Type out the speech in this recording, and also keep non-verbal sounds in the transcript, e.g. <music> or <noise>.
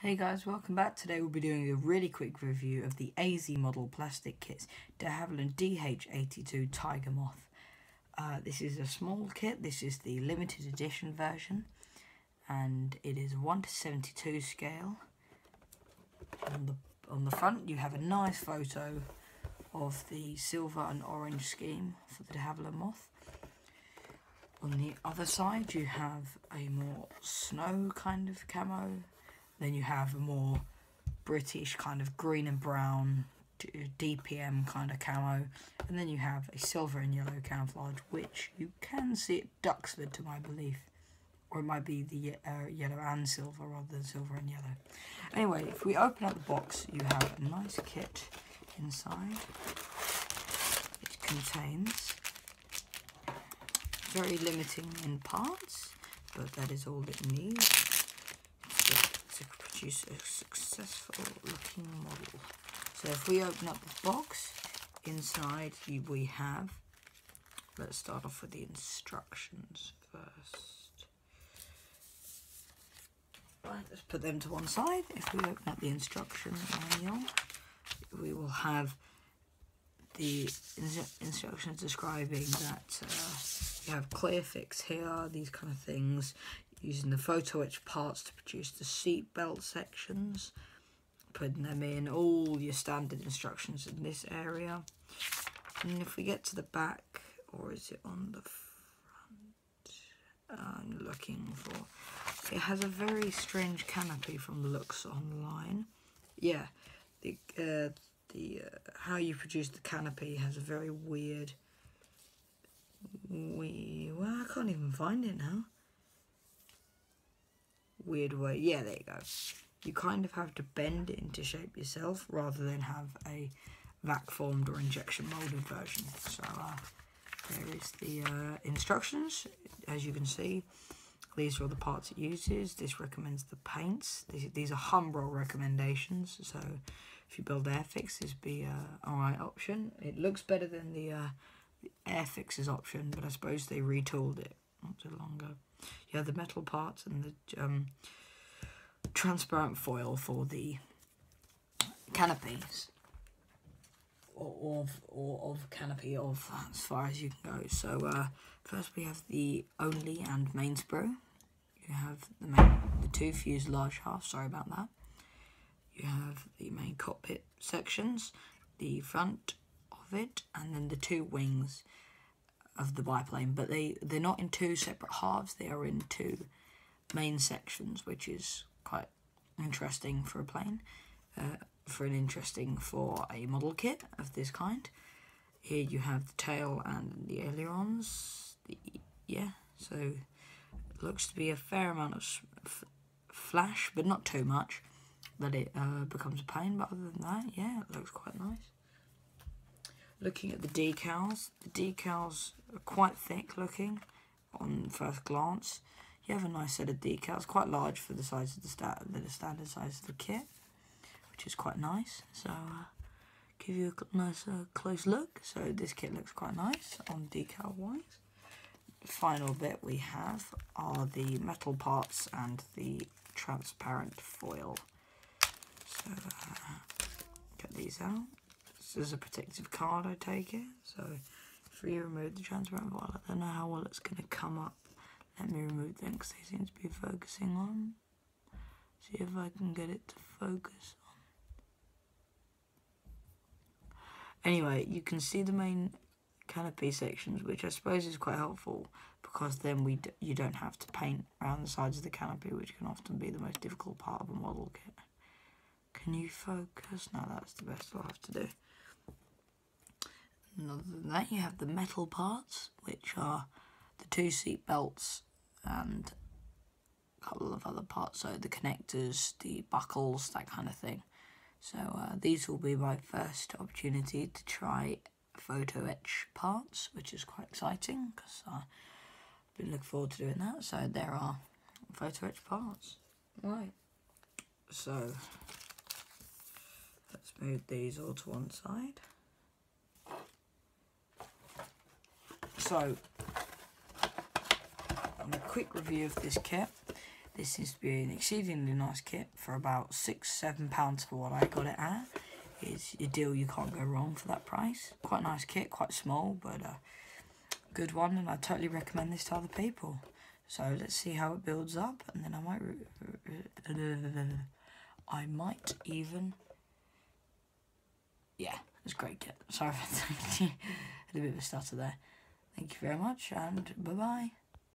Hey guys, welcome back. Today we'll be doing a really quick review of the AZ model plastic kits de Havilland DH82 Tiger Moth. Uh, this is a small kit, this is the limited edition version and it is 1 to 72 scale. On the, on the front you have a nice photo of the silver and orange scheme for the de Havilland Moth. On the other side you have a more snow kind of camo then you have a more British kind of green and brown DPM kind of camo. And then you have a silver and yellow camouflage, which you can see at Duxford to my belief. Or it might be the uh, yellow and silver rather than silver and yellow. Anyway, if we open up the box, you have a nice kit inside. It contains very limiting in parts, but that is all it needs produce a successful looking model. So if we open up the box, inside we have, let's start off with the instructions first. Right, let's put them to one side. If we open up the instruction manual, we will have the instructions describing that uh, you have clear fix here, these kind of things using the photo etch parts to produce the seat belt sections putting them in all your standard instructions in this area. And if we get to the back or is it on the front? I'm looking for it has a very strange canopy from looks online. Yeah the uh, the uh, how you produce the canopy has a very weird we well I can't even find it now weird way. Yeah, there you go. You kind of have to bend it into shape yourself rather than have a vac formed or injection molded version. So uh, there is the uh, instructions. As you can see, these are all the parts it uses. This recommends the paints. These, these are Humbrol recommendations. So if you build Airfix, this be a alright option. It looks better than the, uh, the Airfix's option, but I suppose they retooled it not too long ago have the metal parts and the um, transparent foil for the canopies or of or of canopy of as far as you can go. So uh, first we have the only and main sprue. You have the main the two fuselage halves. Sorry about that. You have the main cockpit sections, the front of it, and then the two wings of the biplane, but they, they're not in two separate halves, they are in two main sections, which is quite interesting for a plane, uh, for an interesting for a model kit of this kind. Here you have the tail and the ailerons, the, yeah, so it looks to be a fair amount of flash, but not too much that it uh, becomes a pain, but other than that, yeah, it looks quite nice. Looking at the decals, the decals quite thick looking on first glance. You have a nice set of decals, quite large for the size of the, the standard size of the kit, which is quite nice. So, uh, give you a nice uh, close look. So this kit looks quite nice on decal wise. Final bit we have are the metal parts and the transparent foil. So, uh, get these out. This is a protective card, I take it. So we remove the transparent foil, I don't know how well it's going to come up. Let me remove them because they seem to be focusing on. See if I can get it to focus on. Anyway, you can see the main canopy sections, which I suppose is quite helpful because then we you don't have to paint around the sides of the canopy, which can often be the most difficult part of a model kit. Can you focus? No, that's the best I'll have to do. And other than that, you have the metal parts, which are the two seat belts and a couple of other parts, so the connectors, the buckles, that kind of thing. So uh, these will be my first opportunity to try photo etch parts, which is quite exciting because I've been looking forward to doing that. So there are photo etch parts. Right. So let's move these all to one side. So, on a quick review of this kit, This seems to be an exceedingly nice kit for about six, seven pounds for what I got it at. It's a deal you can't go wrong for that price. Quite nice kit, quite small, but a good one, and I totally recommend this to other people. So let's see how it builds up, and then I might, I might even, yeah, it's a great kit. Sorry for <laughs> a bit of a stutter there. Thank you very much, and bye bye.